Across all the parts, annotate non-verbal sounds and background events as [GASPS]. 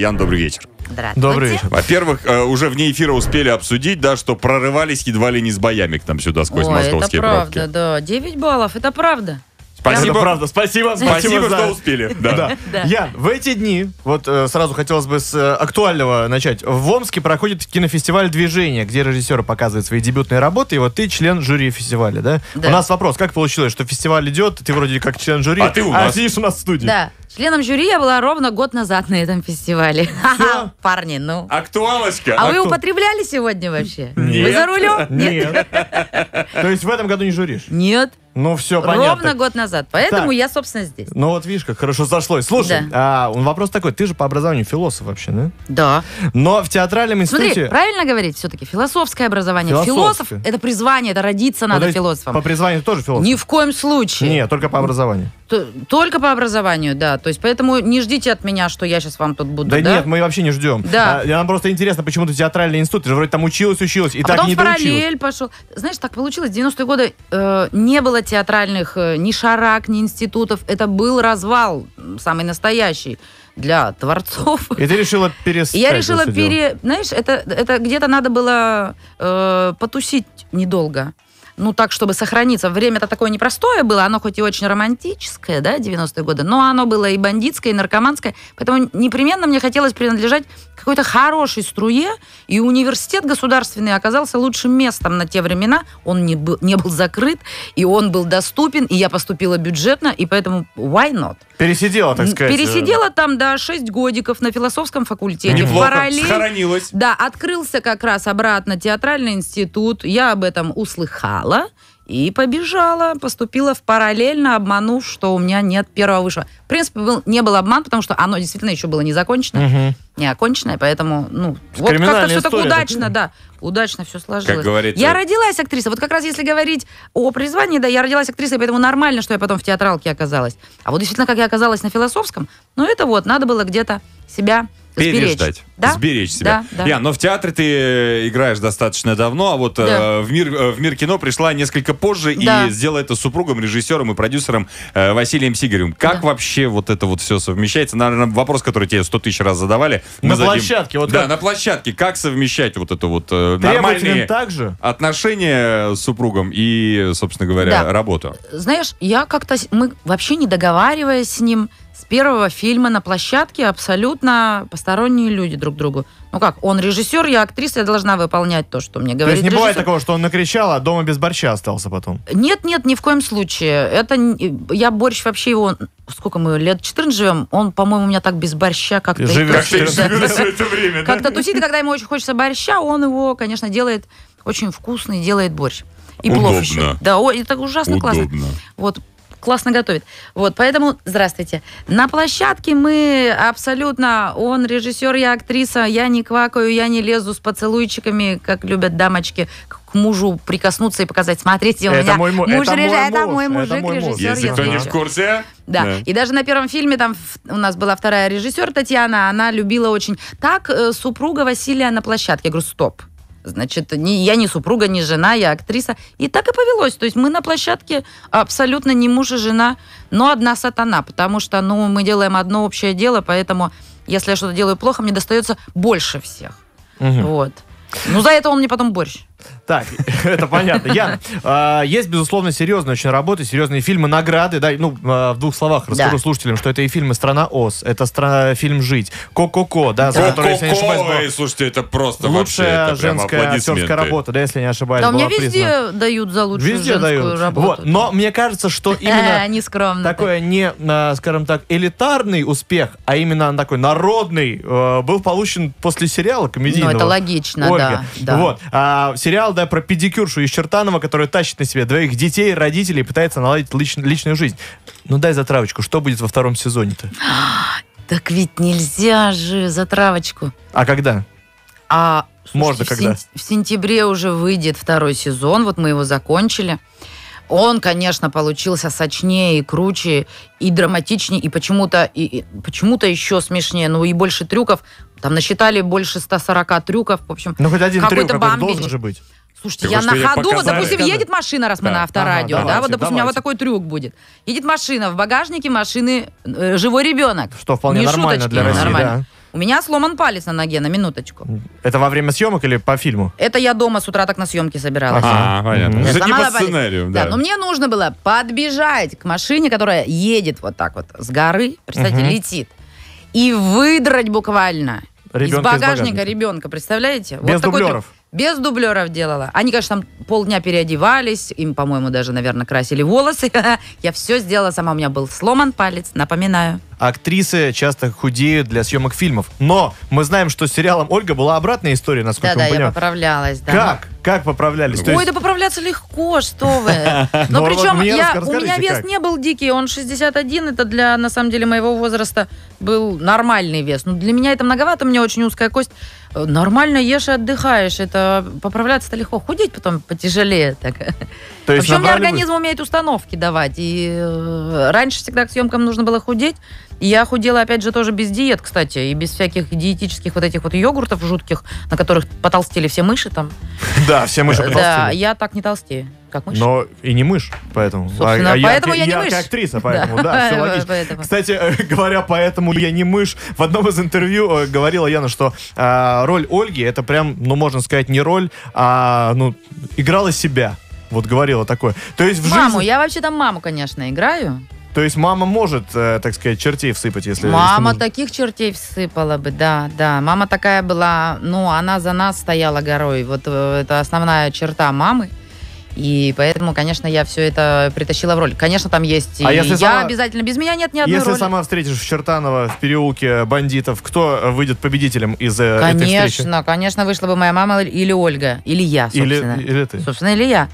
Ян, добрый вечер. Здравствуйте. Добрый вечер. Во-первых, э, уже вне эфира успели обсудить, да, что прорывались едва ли не с боями к нам сюда сквозь Ой, это московские правда, пробки. да. 9 баллов, это правда. Спасибо, Это правда. Спасибо, спасибо, за- что успели. [LAUGHS] Да. Да. Да. Ян, в эти дни, вот э, сразу хотелось бы с э, актуального начать. В Омске проходит кинофестиваль «Движение», где режиссеры показывают свои дебютные работы, и вот ты член жюри фестиваля, да? Да. У нас вопрос, как получилось, что фестиваль идет, ты вроде как член жюри, А ты у нас. сидишь у нас в студии. Да. Членом жюри я была ровно год назад на этом фестивале. [LAUGHS] Ха-ха, Парни, ну. Актуалочка. А вы кто? употребляли сегодня вообще? Нет. Вы за рулем? Нет. То есть в этом году не журишь? Нет. Ну все, Ровно понятно. год назад. Поэтому Так. я, собственно, здесь. Ну вот видишь, как хорошо сошлось. Слушай, а, вопрос такой, ты же по образованию философ вообще, да? Да. Но в театральном Смотри, институте... правильно говорить все-таки? Философское образование. Философ — это призвание, это родиться Ну, надо философом. По призванию тоже философ? Ни в коем случае. Нет, только по образованию. Только по образованию, да. То есть поэтому не ждите от меня, что я сейчас вам тут буду, Да, да? нет, мы вообще не ждем. Да. А, нам просто интересно, почему ты театральный институт, ты же вроде там училась, училась, и а так потом не в параллель пошел. Знаешь, так получилось. В 90-е годы э, не было театральных э, ни шарак, ни институтов. Это был развал самый настоящий для творцов. И ты решила [LAUGHS] перестать. Я решила пере... Знаешь, это, это где-то надо было э, потусить недолго. Ну, так, чтобы сохраниться. Время-то такое непростое было, оно хоть и очень романтическое, да, 90-е годы, но оно было и бандитское, и наркоманское, поэтому непременно мне хотелось принадлежать какой-то хорошей струе, и университет государственный оказался лучшим местом на те времена. Он не был, не был закрыт, и он был доступен, и я поступила бюджетно, и поэтому why not? Пересидела, так сказать. э, Пересидела там, да, 6 годиков на философском факультете. Неплохо. параллель-. Да, открылся как раз обратно театральный институт. Я об этом услыхала и побежала. Поступила в параллельно, обманув, что у меня нет первого высшего. В принципе, был, не был обман, потому что оно действительно еще было не закончено, Мгм. не оконченное, поэтому, ну, вот как-то все так удачно, да, удачно все сложилось. Как говорится- Я родилась актрисой. Вот как раз если говорить о призвании, да, я родилась актрисой, поэтому нормально, что я потом в театралке оказалась. А вот действительно, как я оказалась на философском, ну, это вот, надо было где-то себя сберечь. Переждать, Да? сберечь себя. Да, да. Ян, но в театре ты э, играешь достаточно давно, а вот э, Да. в, мир, э, в мир кино пришла несколько позже Да. и сделала это с супругом, режиссером и продюсером э, Василием Сигаревым. Как Да. вообще вот это вот все совмещается? Наверное, вопрос, который тебе 100 тысяч раз задавали. На зададим. площадке, вот да, как? на площадке. Как совмещать вот это вот э, нормальные так же? отношения с супругом и, собственно говоря, Да. работу? Знаешь, я как-то... Мы вообще не договариваясь с ним, с первого фильма на площадке абсолютно посторонние люди друг другу. Ну как, он режиссер, я актриса, я должна выполнять то, что мне То говорит есть не бывает режиссер. такого, что он накричал, а дома без борща остался потом? Нет, нет, ни в коем случае. Это я борщ вообще его сколько мы лет 14 живем, он, по-моему, у меня так без борща как-то Живет все это время, Как-то тусит, и когда ему очень хочется борща, он его, конечно, делает очень вкусный, делает борщ. И плов Удобно. еще. Да, ой, это ужасно классно. Удобно. Вот, классно готовит. Вот, поэтому, здравствуйте. На площадке мы абсолютно, он режиссер, я актриса, я не квакаю, я не лезу с поцелуйчиками, как любят дамочки, к мужу прикоснуться и показать, смотрите, у Это меня мой му- муж это мой режиссер, это муж, мой это мужик, мой муж. режиссер. Если я кто не в курсе. Да. И даже на первом фильме там у нас была вторая режиссер Татьяна, она любила очень. Так э, супруга Василия на площадке. Я говорю, стоп. Значит, не, я не супруга, не жена, я актриса. И так и повелось. То есть мы на площадке абсолютно не муж и жена, но одна сатана. Потому что ну, мы делаем одно общее дело, поэтому если я что-то делаю плохо, мне достается больше всех. Мгм. Вот. Ну, за это он мне потом борщ. Так, [LAUGHS] это понятно. Яна, а, есть, безусловно, серьезные очень работы, серьезные фильмы, награды. Да, ну, а, в двух словах расскажу Да. слушателям, что это и фильмы «Страна Оз», это стра- фильм «Жить», «Ко-ко-ко», да, за который, если я не ошибаюсь, была Ой, слушайте, это просто вообще, лучшая женская актерская работа, да, если я не ошибаюсь, Да, у меня была везде признана. дают за лучшую Везде женскую дают. работу. Вот. Но мне кажется, что [LAUGHS] именно Э, нескромно. такое не, а, скажем так, элитарный успех, а именно такой народный, э, был получен после сериала комедийного. Ну, это логично, Ольга. да, да. Вот. А, сериал, да, про педикюршу из Чертанова, которая тащит на себе двоих детей, родителей и пытается наладить лич- личную жизнь. Ну, дай затравочку, что будет во втором сезоне-то? [GASPS] Так ведь нельзя же за травочку. А когда? А Можно в, когда? сен- в сентябре уже выйдет второй сезон, вот мы его закончили. Он, конечно, получился сочнее и круче, и драматичнее, и почему-то и, и почему-то еще смешнее, ну и больше трюков. Там насчитали больше 140 трюков, в общем. Ну, хоть один трюк Какой-то какой-то бомбич. должен же быть. Слушайте, Ты я на ходу, вот, допустим, едет машина, раз мы Да. на авторадио, Ага, да, давайте, вот, допустим, у меня вот давайте. такой трюк будет. Едет машина, в багажнике машины э, живой ребенок. Что вполне Не нормально шуточки, для России, нормально. У меня сломан палец на ноге, на минуточку. Это во время съемок или по фильму? Это я дома с утра так на съемки собиралась. А, понятно. Это не по палец. Да, да. но мне нужно было подбежать к машине, которая едет вот так вот с горы, представьте, Мгм. летит, и выдрать буквально Ребенка из из багажника багажника. ребенка, представляете? Без такой дублеров. тип- Без дублеров делала. Они, конечно, там полдня переодевались, им, по-моему, даже, наверное, красили волосы. [LAUGHS] Я все сделала сама, у меня был сломан палец, напоминаю. Актрисы часто худеют для съемок фильмов. Но мы знаем, что с сериалом Ольга была обратная история, насколько Да-да, мы я понимаем. поправлялась. Да. Как? Как поправлялись? То Ой, есть- да поправляться легко, что вы. [LAUGHS] Ну, Но вот причем мне я, у меня вес как? не был дикий, он 61, это для, на самом деле, моего возраста был нормальный вес. Но для меня это многовато, у меня очень узкая кость. Э, Нормально ешь и отдыхаешь, это поправляться-то легко. Худеть потом потяжелее. Так. [LAUGHS] То есть Вообще у меня набрали вы- организм умеет установки давать. И э, раньше всегда к съемкам нужно было худеть. Я худела, опять же, тоже без диет, кстати, и без всяких диетических вот этих вот йогуртов жутких, на которых потолстели все мыши там. [LAUGHS] Да, все мыши Да, потолстели. я так не толстею, как мышь. Но и не мышь, поэтому. Собственно, А- а поэтому я не мышь. актриса, [LAUGHS] поэтому, да, все логично. Поэтому. Кстати, э, [LAUGHS] говоря поэтому я не мышь, в одном из интервью э, говорила Яна, что а, роль Ольги это прям, ну можно сказать, не роль, а ну играла себя. Вот говорила такое. То есть в Маму, жизни, я вообще там маму, конечно, играю. То есть мама может, э, так сказать, чертей всыпать, если. если Мама нужно. таких чертей всыпала бы, да, да. Мама такая была, ну, она за нас стояла горой. Вот э, это основная черта мамы. И поэтому, конечно, я все это притащила в роль. Конечно, там есть и А если я сама- обязательно. Без меня нет ни одной Если роли. сама встретишь в Чертаново в переулке бандитов, кто э, выйдет победителем из э, этой встречи? Конечно, конечно, вышла бы моя мама или Ольга, или я, Или, собственно. или ты? Собственно, или я.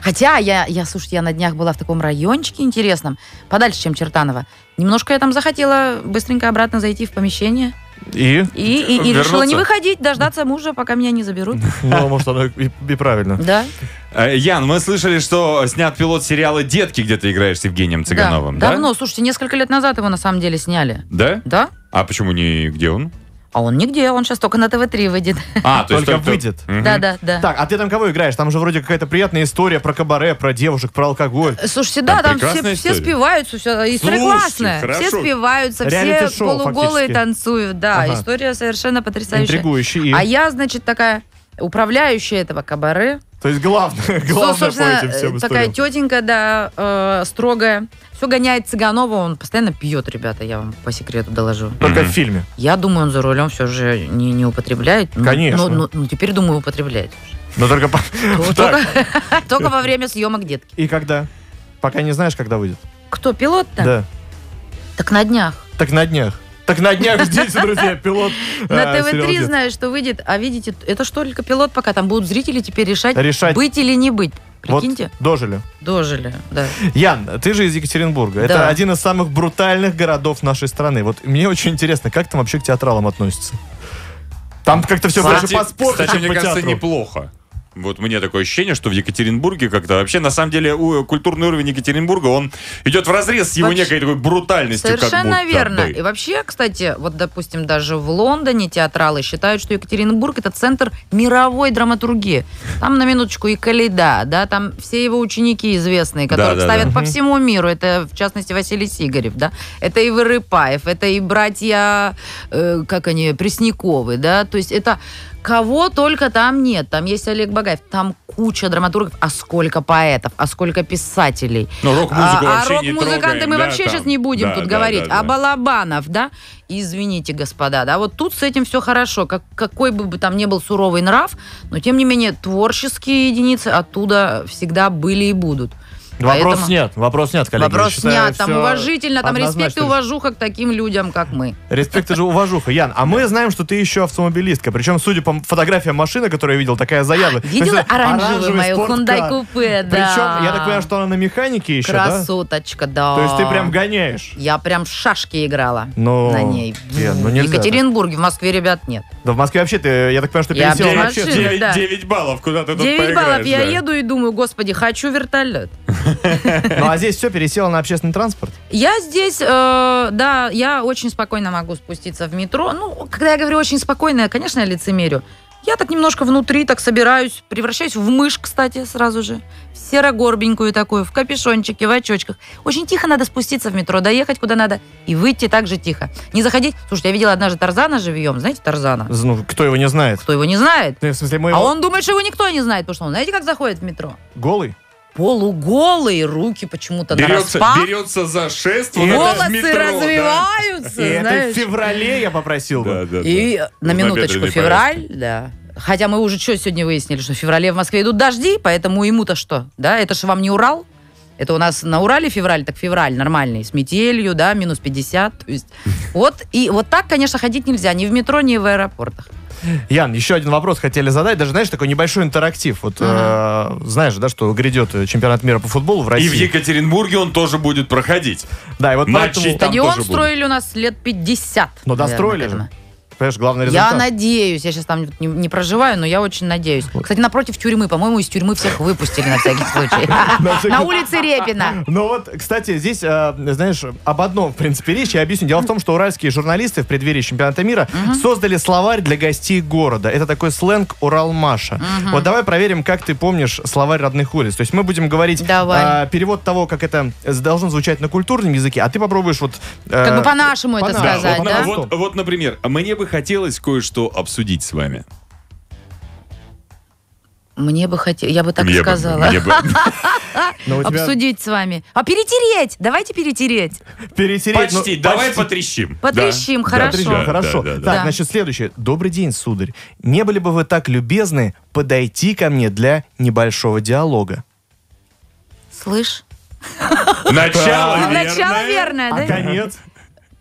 Хотя я, я, слушайте, я на днях была в таком райончике интересном, подальше, чем Чертаново. Немножко я там захотела быстренько обратно зайти в помещение. И? И, и, и решила не выходить, дождаться мужа, пока меня не заберут. [LAUGHS] Ну, может, оно и, и правильно. Да. Э, Ян, мы слышали, что снят пилот сериала «Детки», где ты играешь с Евгением Цыгановым, да. да? Давно, слушайте, несколько лет назад его на самом деле сняли. Да? Да? А почему не где он? А он нигде, он сейчас только на ТВ-3 выйдет. А, то [LAUGHS] есть Только выйдет. Да, да, да. Так, а ты там кого играешь? Там же вроде какая-то приятная история про кабаре, про девушек, про алкоголь. Слушайте, да, Там там все, все спиваются, все, история классная. Все спиваются, все полуголые фактически. танцуют, да, Ага. история совершенно потрясающая. Интригующий. И... А я, значит, такая управляющая этого кабаре. То есть главное, Со- главное по собственно, этим всем такая историям. тетенька, да, э, строгая. Все гоняет Цыганова, он постоянно пьет, ребята, я вам по секрету доложу. Только в Мгм. фильме. Я думаю, он за рулем все же не, не употребляет. Ну, Конечно. Ну, ну, ну, теперь, думаю, употребляет. Но только... по- [LAUGHS] [LAUGHS] [LAUGHS] только во время съемок детки. и когда? Пока не знаешь, когда выйдет. Кто, пилот-то? Да. Так на днях. Так на днях. Так на днях ждите, друзья, пилот. На сериал ТВ-3 «Детки». знаю, что выйдет. А видите, это что только пилот пока. Там будут зрители теперь решать, Решать. быть или не быть. Вот Прикиньте, дожили. дожили. Да. Ян, ты же из Екатеринбурга. Это Да. один из самых брутальных городов нашей страны. Вот мне очень интересно, как там вообще к театралам относятся? Там как-то все больше Кстати, по спорту, кстати, чем мне по кажется, театру. неплохо. Вот мне такое ощущение, что в Екатеринбурге как-то вообще, на самом деле, у- культурный уровень Екатеринбурга, он идет в разрез с его Вообще- некой такой брутальностью. как Совершенно будто верно. бы. И вообще, кстати, вот, допустим, даже в Лондоне театралы считают, что Екатеринбург это центр мировой драматургии. Там на минуточку и Калейда, да, там все его ученики известные, которых Да, да, ставят да. по всему миру. Это, в частности, Василий Сигарев, да. Это и Вырыпаев, это и братья, э, как они, Пресняковы, да. То есть это кого только там нет. Там есть Олег Багаев, там куча драматургов, а сколько поэтов, а сколько писателей. Ну, рок-музыку А, а вообще не рок-музыканты мы да, вообще там. сейчас не будем Да, тут да, говорить. да, А да. Балабанов, да? Извините, господа, да, вот тут с этим все хорошо. Как, какой бы там ни был суровый нрав, но тем не менее творческие единицы оттуда всегда были и будут. Вопрос Поэтому- снят, вопрос снят, коллеги. Вопрос Считаю, снят, там уважительно, там респект и уважуха к таким людям, как мы. Респект и же уважуха. Ян, а мы знаем, что ты еще автомобилистка. Причем, судя по фотографиям машины, которую я видел, такая заява. [GASPS] Видела оранжевую мою. Hyundai купе, да. Причем, я так понимаю, что она на механике еще, да? Красоточка, да. То есть ты прям гоняешь. Я прям в шашки играла Ну, на ней. Ну в Екатеринбурге, в Москве ребят нет. Да в Москве вообще ты, я так понимаю, что общественный. да. 9, баллов, куда ты тут 9 баллов я еду и думаю, господи, хочу вертолет. [LAUGHS] Ну а здесь все пересела на общественный транспорт. Я здесь, э, да, я очень спокойно могу спуститься в метро. Ну, когда я говорю очень спокойно, конечно, я лицемерю. Я так немножко внутри так собираюсь, превращаюсь в мышь, кстати, сразу же. В серогорбенькую такую, в капюшончике, в очочках. Очень тихо надо спуститься в метро, доехать куда надо и выйти так же тихо. Не заходить. Слушайте, я видела однажды Тарзана живьем. Знаете Тарзана? Ну, кто его не знает? Кто его не знает? Ну, в смысле, мы А он думает, что его никто не знает, потому что он, знаете, как заходит в метро? голый? Полуголые, руки почему-то Берется, нараспах. берется за шест. И вот Волосы метро, да. развиваются, И это в знаешь. феврале я попросил Да, да, да. И на В минуточку, февраль, да. Хотя мы уже что сегодня выяснили, что в феврале в Москве идут дожди, поэтому ему-то что? Да, это же вам не Урал? Это у нас на Урале февраль, так февраль нормальный, с метелью, да, минус 50. То есть вот, и вот так, конечно, ходить нельзя ни в метро, ни в аэропортах. Ян, еще один вопрос хотели задать. Даже, знаешь, такой небольшой интерактив. Вот э, знаешь, да, что грядет э, чемпионат мира по футболу в И России. в Екатеринбурге он тоже будет проходить. Да, и вот Матчи поэтому... Там Стадион тоже будут. строили у нас лет 50. Но наверное, достроили же. Понимаешь, главный Я результат. надеюсь, я сейчас там не, не проживаю, но я очень надеюсь. Кстати, напротив тюрьмы, по-моему, из тюрьмы всех выпустили на всякий случай. [LAUGHS] На улице Репина. Ну вот, кстати, здесь, э, знаешь, об одном, в принципе, речь я объясню. Дело в том, что уральские журналисты в преддверии чемпионата мира создали словарь для гостей города. Это такой сленг Уралмаша. Вот давай проверим, как ты помнишь словарь родных улиц. То есть мы будем говорить э, перевод того, как это должно звучать на культурном языке, а ты попробуешь вот... э, Как бы по-нашему это сказать, Вот вот, да? вот, вот, например, мне бы хотелось кое-что обсудить с вами. Мне бы хотелось, я бы так Мне бы- сказала. мне бы- [LAUGHS] Но у тебя Обсудить с вами. А перетереть! Давайте перетереть. перетереть... ну, Почти. Давай почти. потрещим. Потрещим, Да. хорошо. Хорошо. да, да, так, значит, следующее. Добрый день, сударь. Не были бы вы так любезны подойти ко мне для небольшого диалога? Слышь? Начало верное. [LAUGHS] Начало верное, А да? конец?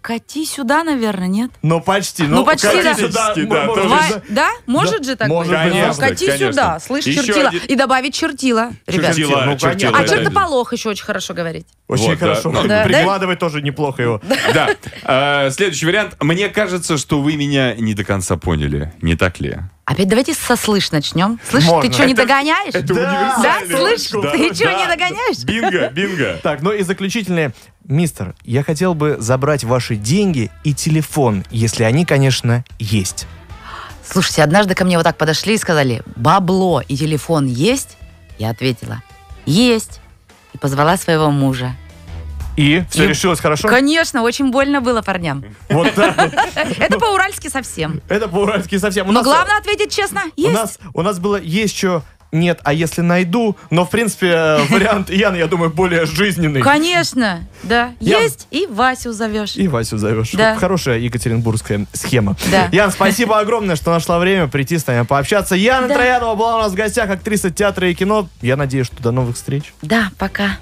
Кати сюда, наверное, нет? Ну, почти. Ну, почти, кати да. сюда, Почти, да, может Ва- Да? Может же так Может быть? быть, Ну, конечно, Кати конечно. сюда, слышь, Еще чертила. один- И добавить чертила, ребят. Чертила, ну, чертила, конечно. А да, чертополох еще очень хорошо говорить. Очень Вот, да. хорошо. Ну, да. Прикладывать тоже неплохо его. Да. Э, Следующий вариант. Мне кажется, что вы меня не до конца поняли. Не так ли? Опять давайте со слышь начнем. Слышь, Можно. ты что, не Это- догоняешь? Это Да. универсальный. Да, слышь, Да, ты да, не догоняешь? Бинго, бинго. [LAUGHS] Так, ну и заключительное. Мистер, я хотел бы забрать ваши деньги и телефон, если они, конечно, есть. Слушайте, однажды ко мне вот так подошли и сказали, бабло и телефон есть? Я ответила, есть. И позвала своего мужа. И все И- решилось хорошо? Конечно, очень больно было парням. Вот так вот. [LAUGHS] Это по-уральски совсем. Это по-уральски совсем. Но нас- главное ответить честно. Есть. у нас было есть что нет, а если найду, но в принципе э, [LAUGHS] вариант Ян, я думаю, более жизненный. Конечно, да. Я- Есть и Васю зовешь. И Васю зовешь. Да. Хорошая екатеринбургская схема. Да. Ян, спасибо огромное, что нашла время прийти с нами пообщаться. Яна Да. Троянова была у нас в гостях, актриса театра и кино. Я надеюсь, что до новых встреч. Да, пока.